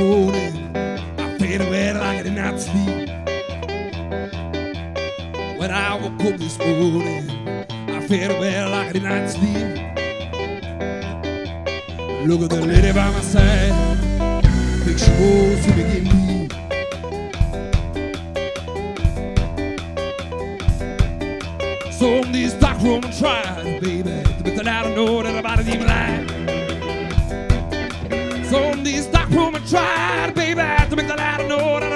morning, I faded away like I did not sleep. When I woke up this morning, I faded away like I did not sleep. Look at the lady by my side, think she wants to begin me. So on these dark room try, baby, to make the light know that nobody's even lying. On these dark try, to baby, to make the light know